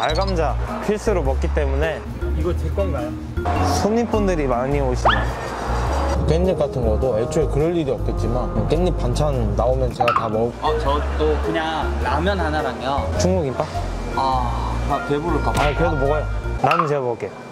알감자 필수로 먹기 때문에 이거 제 건가요? 손님분들이 많이 오시네. 깻잎 같은 것도 애초에 그럴 일이 없겠지만 깻잎 반찬 나오면 제가 다 먹. 어, 저도 그냥 라면 하나랑요. 중국 김밥? 아, 나 배부를까 봐. 아 그래도 먹어요. 나는 제가 먹을게요.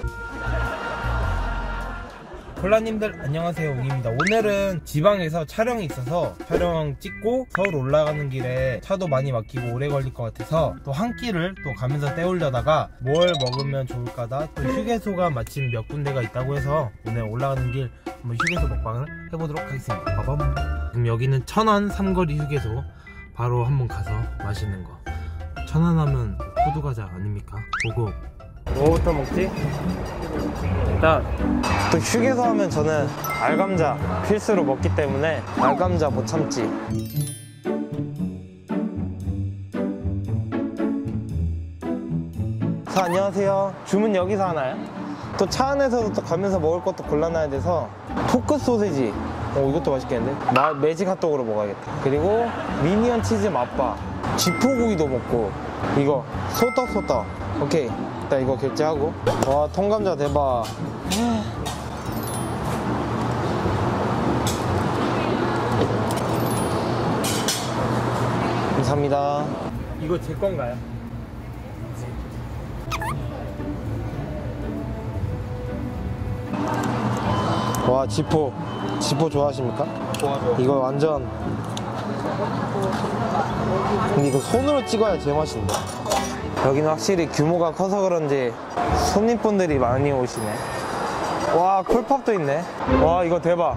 콜라님들 안녕하세요 웅입니다. 오늘은 지방에서 촬영이 있어서 촬영 찍고 서울 올라가는 길에 차도 많이 막히고 오래 걸릴 것 같아서 또 한 끼를 또 가면서 때우려다가 뭘 먹으면 좋을까다 또 휴게소가 마침 몇 군데가 있다고 해서 오늘 올라가는 길 한번 휴게소 먹방을 해보도록 하겠습니다. 빠밤. 지금 여기는 천안 삼거리 휴게소. 바로 한번 가서 맛있는 거. 천안 하면 호두과자 아닙니까? 고고 뭐부터 먹지? 일단 또 휴게소 하면 저는 알감자 필수로 먹기 때문에 알감자 못 참지. 자 안녕하세요. 주문 여기서 하나요? 또 차 안에서도 또 가면서 먹을 것도 골라놔야 돼서 포크 소세지. 어 이것도 맛있겠는데? 마, 매직 핫도그로 먹어야겠다. 그리고 미니언 치즈 맛바. 지포구이도 먹고 이거 소떡 소떡. 오케이 일단 이거 결제하고 와 통감자 대박 감사합니다 이거 제 건가요? 와 쥐포 쥐포 좋아하십니까? 좋아요. 이거 완전 근데 이거 손으로 찍어야 제일 맛있는데 여기는 확실히 규모가 커서 그런지 손님분들이 많이 오시네. 와 콜팝도 있네. 와 이거 대박.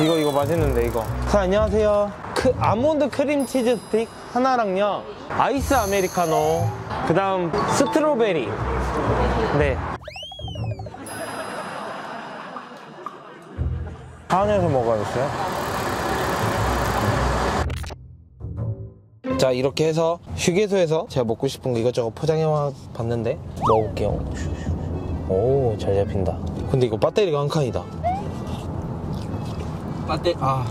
이거 이거 맛있는데 이거. 자 안녕하세요. 크, 아몬드 크림 치즈 스틱 하나랑요. 아이스 아메리카노. 그 다음 strawberry. 네. 안에서 먹어야겠어요 자 이렇게 해서 휴게소에서 제가 먹고 싶은 거 이것저것 포장해 봤는데 먹어볼게요 오 잘 잡힌다 근데 이거 배터리가 한 칸이다 빠떼, 아.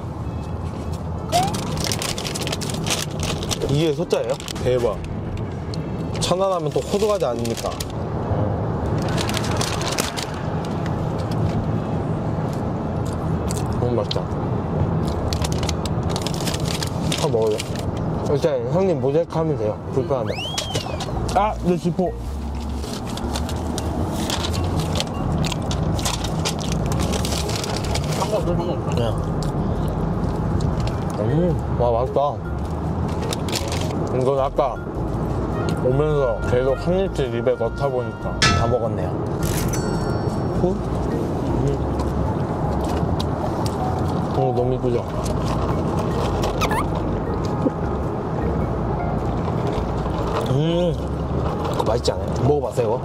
이게 소자예요? 대박 천안하면 또 호두과자 아닙니까 너무 맛있다 한번 먹을래? 일단 형님 모자이크 하면 돼요 불편하면 아! 내 지포 상관없어, 상관없어. 음, 와 맛있다 이건 아까 오면서 계속 한 입씩 입에 넣다 보니까 다 먹었네요 후? 음. 어, 너무 이쁘죠? 음 그거 맛있지 않아요? 먹어봤어요 이거?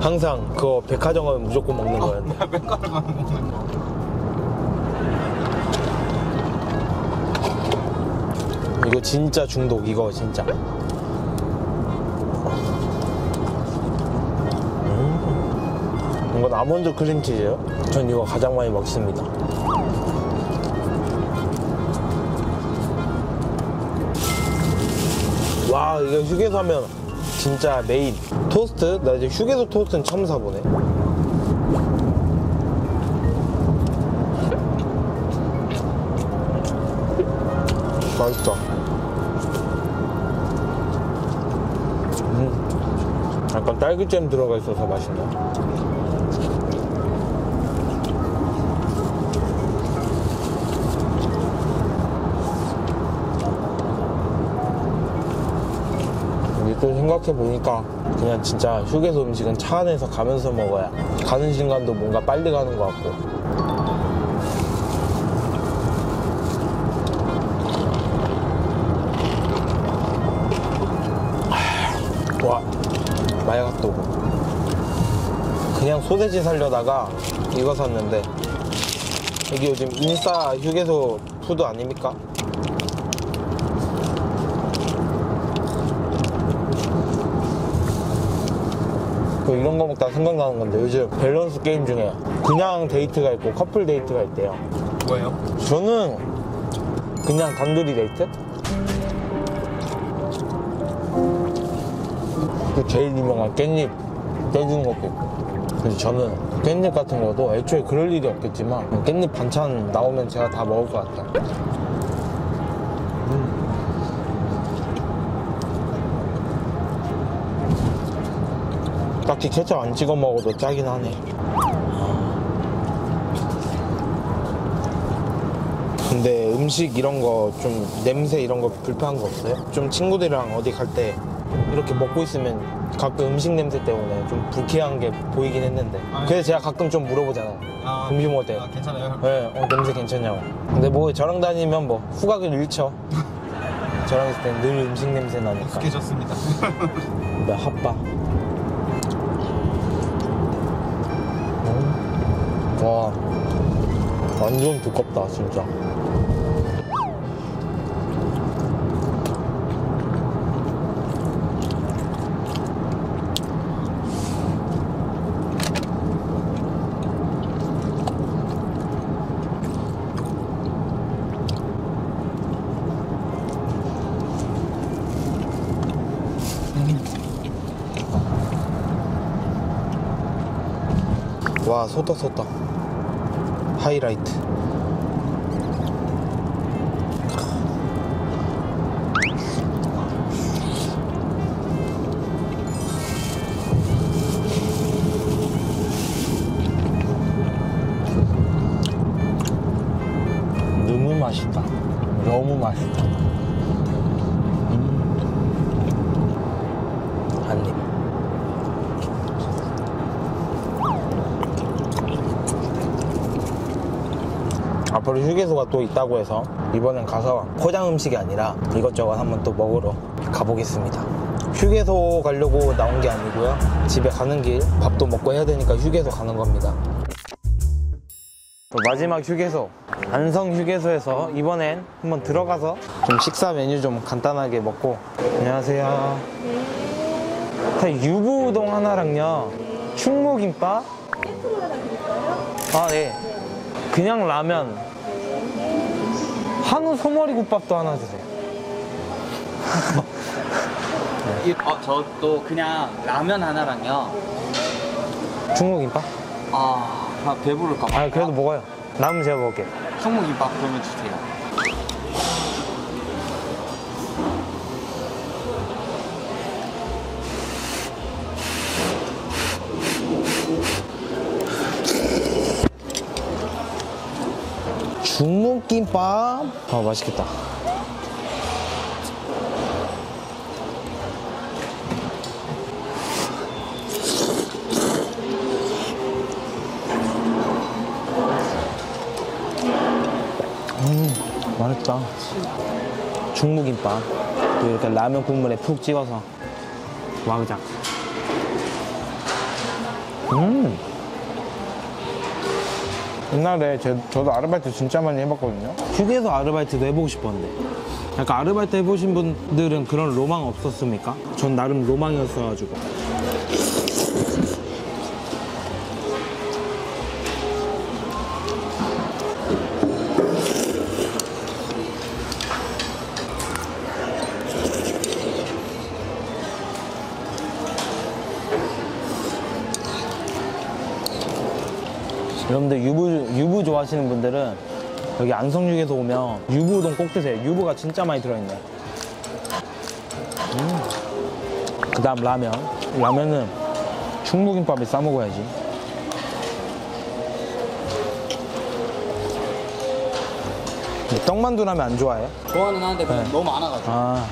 항상 그거 백화점 가면 무조건 먹는 거였는데 나 맨가루 가면 먹는 거. 이거 진짜 중독 이거 진짜 음. 이건 아몬드 크림치즈예요 전 이거 가장 많이 먹습니다 와 이거 휴게소 하면 진짜 메인 토스트 나 이제 휴게소 토스트는 처음 사보네 맛있다. 음, 약간 딸기잼 들어가 있어서 맛있네. 또 생각해보니까 그냥 진짜 휴게소 음식은 차 안에서 가면서 먹어야 가는 시간도 뭔가 빨리 가는 것 같고 와 마약핫도그 그냥 소세지 살려다가 이거 샀는데 이게 요즘 인싸 휴게소 food 아닙니까? 그 이런 거 먹다가 생각나는 건데 요즘 밸런스 게임 중에 그냥 데이트가 있고 커플 데이트가 있대요 뭐예요? 저는 그냥 단둘이 데이트? 그 제일 유명한 깻잎 떼주는 것도 있고 그래서 저는 깻잎 같은 것도 애초에 그럴 일이 없겠지만 깻잎 반찬 나오면 제가 다 먹을 것 같아요 딱히 케첩 안 찍어 먹어도 짜긴 하네. 근데 음식 이런 거 좀 냄새 이런 거 불편한 거 없어요? 좀 친구들이랑 어디 갈 때 이렇게 먹고 있으면 가끔 음식 냄새 때문에 좀 불쾌한 게 보이긴 했는데. 아, 그래서 제가 가끔 좀 물어보잖아요. 아, 음식 먹을 때. 아, 괜찮아요? 네, 어, 냄새 괜찮냐고. 근데 뭐 저랑 다니면 뭐 후각을 잃죠. 저랑 있을 땐 늘 음식 냄새 나니까. 익숙해졌습니다. 나 핫바 와 완전 두껍다 진짜. 와 쏟다 쏟다 하이라이트 앞으로 휴게소가 또 있다고 해서 이번엔 가서 포장 음식이 아니라 이것저것 한번 또 먹으러 가보겠습니다. 휴게소 가려고 나온 게 아니고요. 집에 가는 길 밥도 먹고 해야 되니까 휴게소 가는 겁니다. 마지막 휴게소 안성 휴게소에서 이번엔 한번 들어가서 좀 식사 메뉴 좀 간단하게 먹고 안녕하세요. 자, 유부우동 하나랑요 충무김밥 아 네. 그냥 라면 한우 소머리 국밥도 하나 주세요. 어, 저도 그냥 라면 하나랑요. 중국김밥? 아, 아, 배부를까 봐. 아 그래도 먹어요. 남은 제가 먹을게요. 청국김밥 그러면 주세요. 중국김밥? 아 맛있겠다. 음 맛있다. 중국김밥. 또 이렇게 라면 국물에 푹 찍어서 와그작. 음. 옛날에 제, 저도 아르바이트 진짜 많이 해봤거든요. 휴게소 아르바이트도 해보고 싶었는데. 약간 아르바이트 해보신 분들은 그런 로망 없었습니까? 전 나름 로망이었어가지고. 여러분들 유부, 유부 좋아하시는 분들은 여기 안성육에서 오면 유부 우동 꼭 드세요. 유부가 진짜 많이 들어있네. 음. 그 다음 라면. 라면은 충무김밥에 싸먹어야지. 떡만두 라면 안 좋아해요? 좋아는 하는데 네. 너무 많아가지고. 아.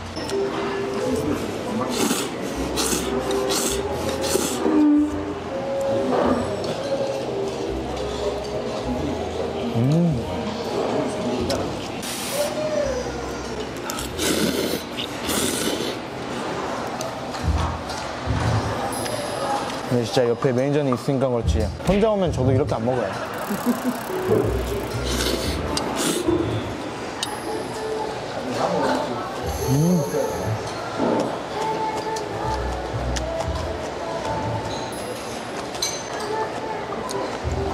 진짜 옆에 매니저는 있으니까 그렇지. 혼자 오면 저도 이렇게 안 먹어요.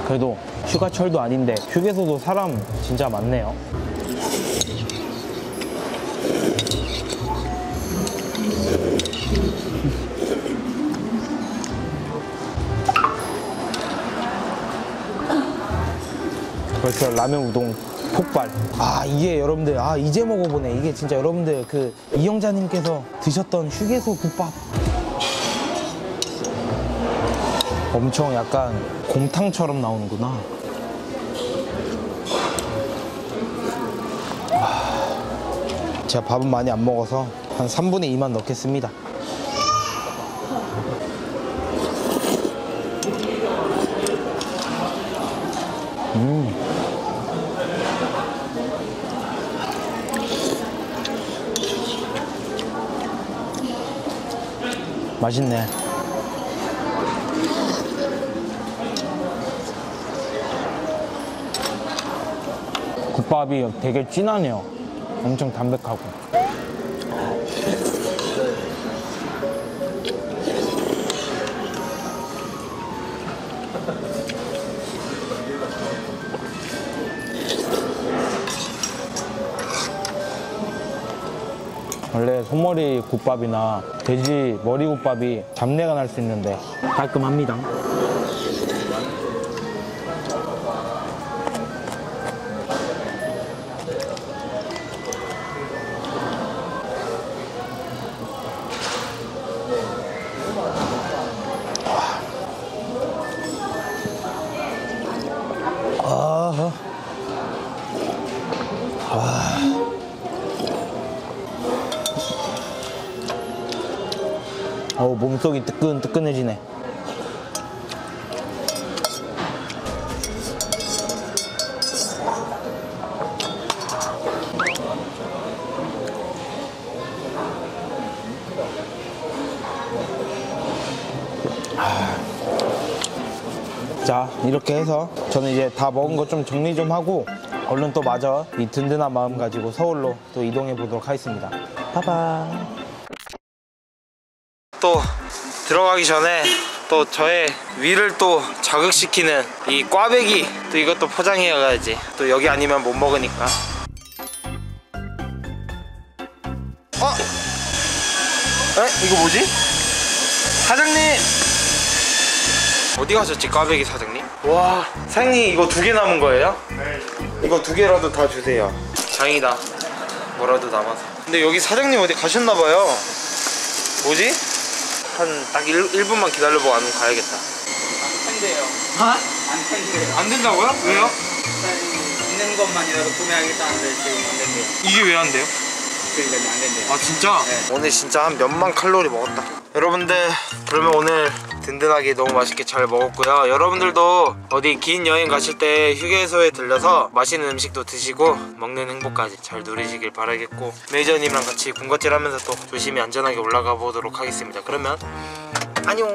그래도 휴가철도 아닌데 휴게소도 사람 진짜 많네요. 벌써 라면 우동 폭발. 아 이게 여러분들 아 이제 먹어보네. 이게 진짜 여러분들 그 이영자님께서 드셨던 휴게소 국밥. 엄청 약간 곰탕처럼 나오는구나. 아, 제가 밥은 많이 안 먹어서 한 3분의 2만 넣겠습니다. 맛있네. 국밥이 되게 진하네요. 엄청 담백하고. 원래 소머리 국밥이나 돼지 머리 국밥이 잡내가 날 수 있는데 깔끔합니다. 몸속이 뜨끈뜨끈해지네. 자 이렇게 해서 저는 이제 다 먹은 거 좀 정리 좀 하고 얼른 또 마저 이 든든한 마음 가지고 서울로 또 이동해 보도록 하겠습니다. 바이바이. 또 들어가기 전에 또 저의 위를 또 자극시키는 이 꽈배기 또 이것도 포장해 가야지 또 여기 아니면 못 먹으니까 어? 에? 이거 뭐지? 사장님! 어디 가셨지 꽈배기 사장님? 와 사장님 이거 두 개 남은 거예요? 네 이거 두 개라도 다 주세요 다행이다 뭐라도 남아서 근데 여기 사장님 어디 가셨나봐요 뭐지? 한 딱 1, 분만 기다려보고 안 가야겠다 안 된대요. 아? 안 된대요. 안 된다고요? 왜요? 일단 있는 것만이라도 구매하겠다는데 지금 안 된대요. 이게 왜 안 돼요? 그러니까 안 된대요. 아 진짜? 네. 오늘 진짜 한 몇만 칼로리 먹었다 여러분들 그러면 오늘 든든하게 너무 맛있게 잘 먹었고요. 여러분들도 어디 긴 여행 가실 때 휴게소에 들려서 맛있는 음식도 드시고 먹는 행복까지 잘 누리시길 바라겠고 매니저님이랑 같이 군것질 하면서 또 조심히 안전하게 올라가 보도록 하겠습니다. 그러면 안녕